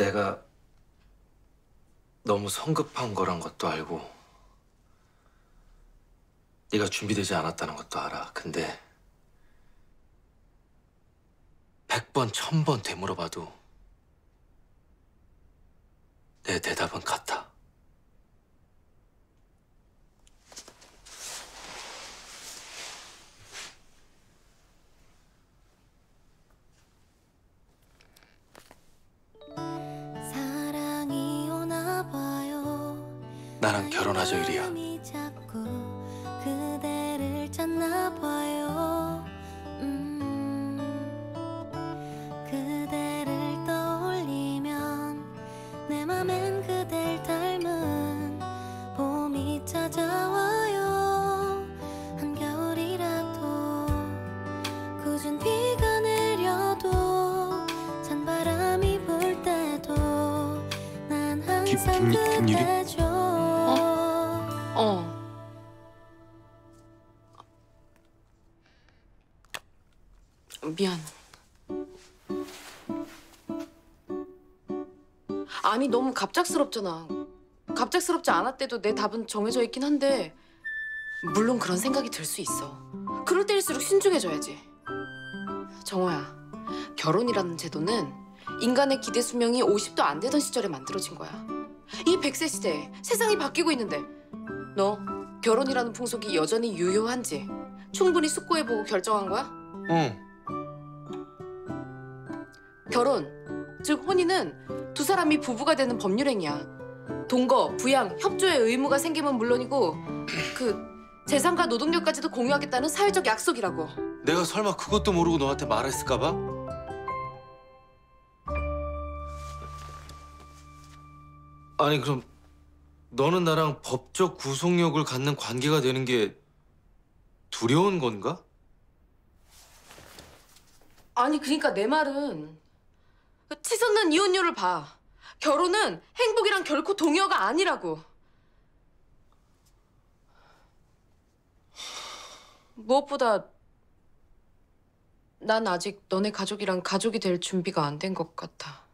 내가 너무 성급한 거란 것도 알고 네가 준비되지 않았다는 것도 알아. 근데 백 번, 천 번 되물어봐도 내 대답은 같아. 도 찬바람이 불 때도 난 항상 김- 김유리? 미안. 아니 너무 갑작스럽잖아. 갑작스럽지 않았대도 내 답은 정해져 있긴 한데 물론 그런 생각이 들 수 있어. 그럴 때일수록 신중해져야지. 정호야, 결혼이라는 제도는 인간의 기대 수명이 50도 안 되던 시절에 만들어진 거야. 이 100세 시대에 세상이 바뀌고 있는데 너 결혼이라는 풍속이 여전히 유효한지 충분히 숙고해보고 결정한 거야? 응. 결혼, 즉 혼인은 두 사람이 부부가 되는 법률 행위야. 동거, 부양, 협조의 의무가 생기면 물론이고 그 재산과 노동력까지도 공유하겠다는 사회적 약속이라고. 내가 설마 그것도 모르고 너한테 말했을까 봐? 아니 그럼 너는 나랑 법적 구속력을 갖는 관계가 되는 게 두려운 건가? 아니 그러니까 내 말은 치솟는 이혼율을 봐. 결혼은 행복이랑 결코 동의어가 아니라고. 무엇보다 난 아직 너네 가족이랑 가족이 될 준비가 안 된 것 같아.